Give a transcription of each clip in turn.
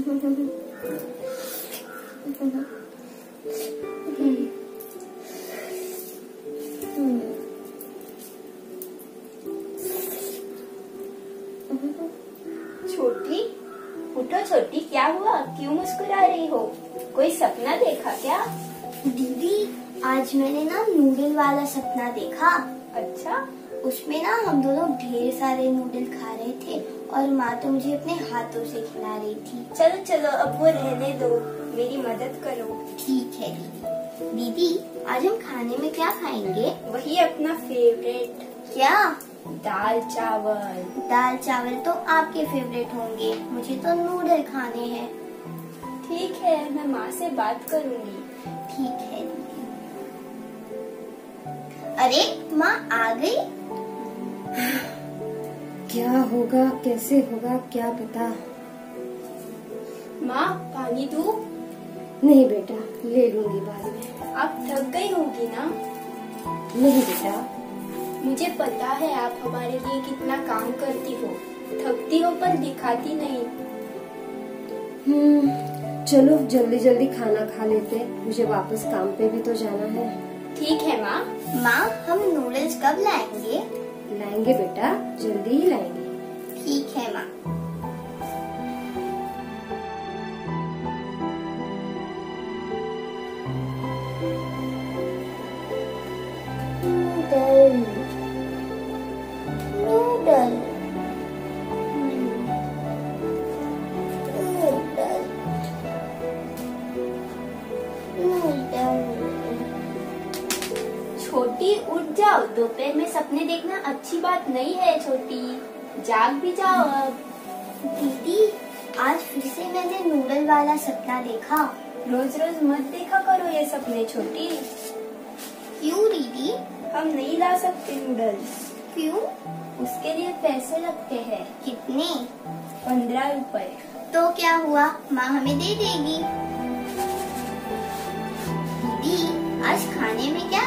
छोटी उठो छोटी क्या हुआ? क्यों मुस्कुरा रही हो? कोई सपना देखा क्या? दीदी आज मैंने ना नूडल वाला सपना देखा। अच्छा। उसमें ना हम दोनों ढेर सारे नूडल खा रहे थे और माँ तो मुझे अपने हाथों से खिला रही थी। चलो चलो अब वो रहने दो। मेरी मदद करो। ठीक है दीदी दीदी आज हम खाने में क्या खाएँगे? वही अपना फेवरेट क्या? दाल चावल। दाल चावल तो आपके फेवरेट होंगे। मुझे तो नूडल खाने हैं। ठीक है मैं माँ से बात करूँगी। ठीक है दीदी। अरे माँ आ गई? क्या होगा कैसे होगा क्या पता? माँ पानी दूँ। नहीं बेटा ले लूँगी बाद में। आप थक गई होगी ना? नहीं बेटा। मुझे पता है आप हमारे लिए कितना काम करती हो। थकती हो पर दिखाती नहीं। हम्म चलो जल्दी जल्दी खाना खा लेते मुझे वापस काम पे भी तो जाना है। ठीक है माँ। माँ हम नूडल्स कब लाएँगे? लाएँगे बेटा जल्दी ही लाएँगे। ठीक है माँ। नूडल नूडल नूडल दोपहर में सपने देखना अच्छी बात नहीं है छोटी। जाग भी जाओ अब। दीदी आज फिर से मैंने नूडल वाला सपना देखा। रोज रोज मत देखा करो ये सपने छोटी। क्यों दीदी? हम नहीं ला सकते नूडल्स क्यों? उसके लिए पैसे लगते हैं। कितने? पंद्रह रुपए। तो क्या हुआ? माँ हमें दे देगी। दीदी आज खाने में क्या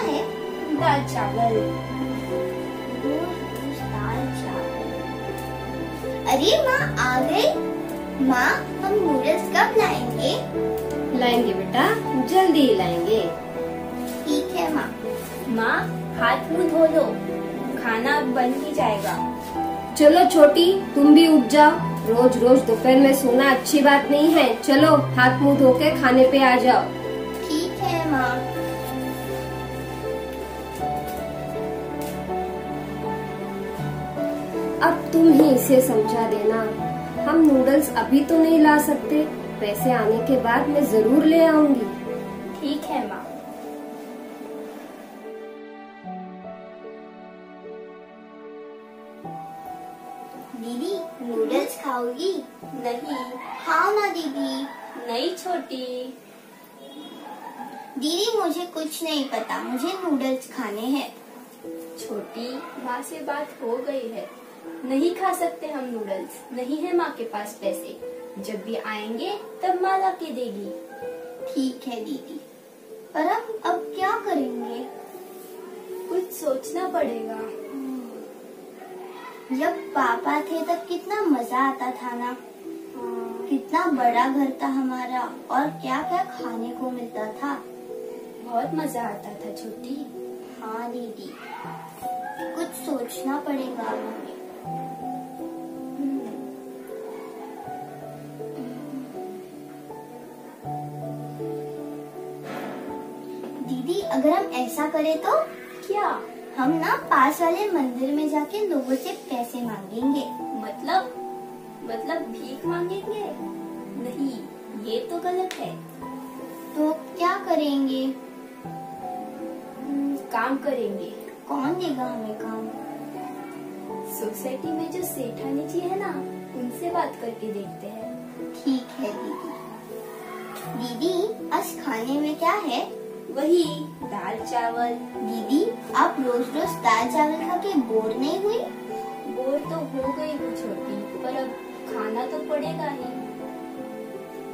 दाल चावल रोज रोज दाल चावल अरे माँ आ गई माँ हम नूडल्स कब लाएँगे? लाएँगे बेटा जल्दी ही लाएँगे। ठीक है माँ। माँ हाथ मुँह धो लो। खाना बन ही जाएगा। चलो छोटी तुम भी उठ जाओ। रोज रोज दोपहर में सोना अच्छी बात नहीं है। चलो हाथ मुँह धो के खाने पे आ जाओ। ठीक है माँ। अब तुम ही इसे समझा देना। हम नूडल्स अभी तो नहीं ला सकते। पैसे आने के बाद मैं ज़रूर ले आऊँगी। ठीक है माँ। दीदी नूडल्स खाओगी? नहीं। खाओ ना दीदी। नहीं छोटी। दीदी मुझे कुछ नहीं पता। मुझे नूडल्स खाने हैं। छोटी माँ से बात हो गई है। नहीं खा सकते हम नूडल्स नहीं है माँ के पास पैसे। जब भी आएँगे तब माँ ला के देगी। ठीक है दीदी। पर हम अब क्या करेंगे? कुछ सोचना पड़ेगा। जब पापा थे तब कितना मज़ा आता था ना। कितना बड़ा घर था हमारा और क्या क्या खाने को मिलता था। बहुत मज़ा आता था छोटी। हाँ दीदी। कुछ सोचना पड़ेगा हमें। अगर हम ऐसा करें तो? क्या? हम ना पास वाले मंदिर में जाके लोगों से पैसे मांगेंगे। मतलब? मतलब भीख मांगेंगे? नहीं ये तो गलत है। तो क्या करेंगे? हम्म, काम करेंगे। कौन देगा हमें काम? सोसाइटी में जो सेठानी जी है ना उनसे बात करके देखते हैं। ठीक है दीदी। दीदी आज खाने में क्या है? वही दाल चावल। दीदी आप रोज रोज दाल चावल खा के बोर नहीं हुई? बोर तो हो गई हूँ छोटी पर अब खाना तो पड़ेगा ही।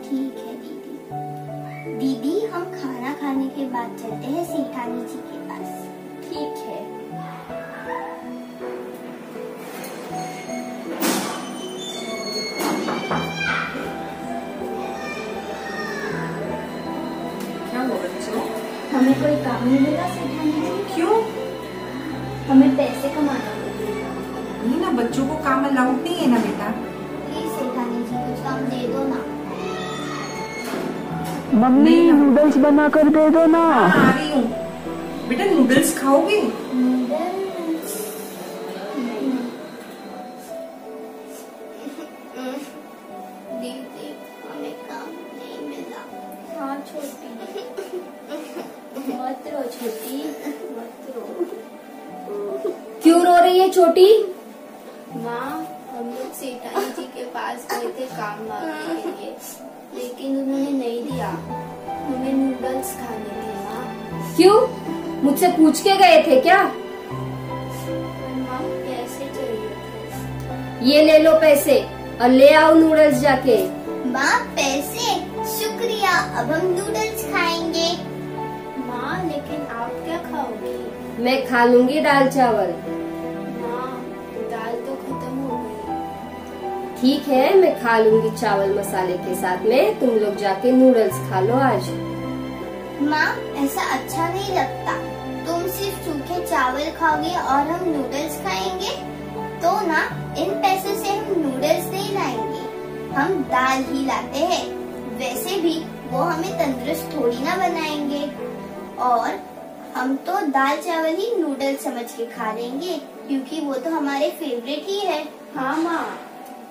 ठीक है दीदी। दीदी हम खाना खाने के बाद चलते हैं सेठानी जी के पास। ठीक है। क्या बच्चों? कोई काम नहीं मिला सेठानी जी। क्यों? हमें पैसे कमाना नहीं ना बच्चों को काम अलाउड नहीं है ना बेटा। प्लीज़ सेठानी जी कुछ काम दे दो ना। मम्मी नूडल्स बना कर दे दो ना। हाँ आ रही हूँ। बेटा नूडल्स खाओगे? नूडल्स क्यों रो रही है छोटी? माँ हम लोग सेठानी जी के पास गए थे काम मांगने के लिए लेकिन उन्होंने नहीं दिया। हमें नूडल्स खाने थे माँ। क्यों? मुझसे पूछ के गए थे क्या? पैसे चाहिए ये ले लो पैसे और ले आओ नूडल्स जाके। माँ पैसे? शुक्रिया अब हम नूडल्स खाएँगे। मैं खा लूँगी दाल चावल। माँ दाल तो खत्म हो गई। ठीक है मैं खा लूँगी चावल मसाले के साथ। में तुम लोग जाके नूडल्स खा लो आज। माँ ऐसा अच्छा नहीं लगता। तुम सिर्फ़ सूखे चावल खाओगे और हम नूडल्स खाएँगे। तो ना इन पैसे से हम नूडल्स नहीं लाएँगे। हम दाल ही लाते हैं। वैसे भी वो हमें तंदुरुस्त थोड़ी ना बनाएँगे। और हम तो दाल चावल ही नूडल समझ के खा लेंगे क्योंकि वो तो हमारे फेवरेट ही है। हाँ माँ।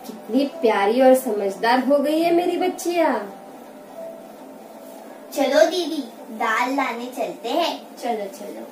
कितनी प्यारी और समझदार हो गई है मेरी बच्चिया। चलो दीदी दाल लाने चलते हैं। चलो चलो।